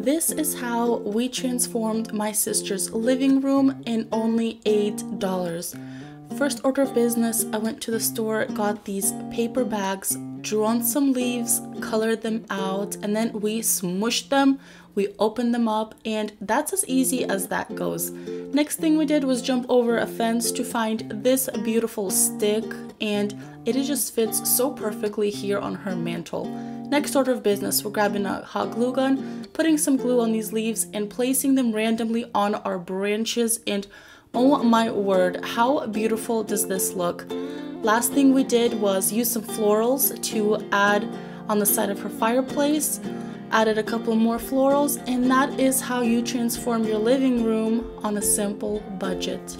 This is how we transformed my sister's living room in only $8. First order of business, I went to the store, got these paper bags, drew on some leaves, colored them out, and then we smushed them, we opened them up, and that's as easy as that goes. Next thing we did was jump over a fence to find this beautiful stick, and it just fits so perfectly here on her mantle. Next order of business, we're grabbing a hot glue gun, putting some glue on these leaves, and placing them randomly on our branches, and Oh my word, how beautiful does this look? Last thing we did was use some florals to add on the side of her fireplace. Added a couple more florals, and that is how you transform your living room on a simple budget.